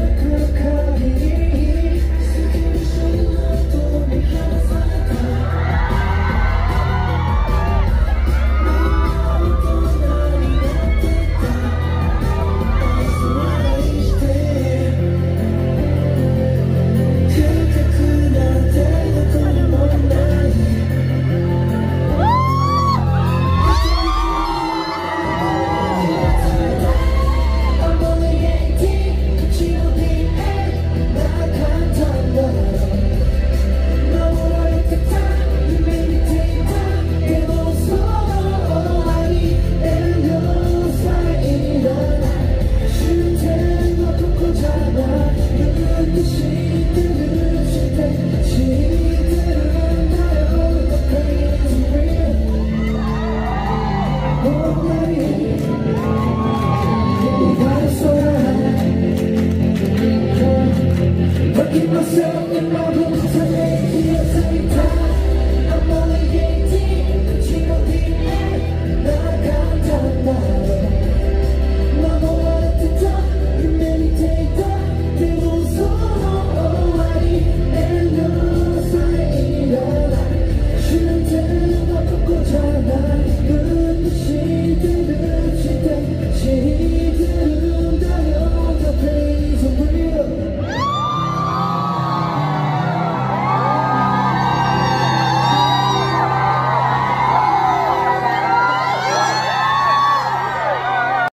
could. Você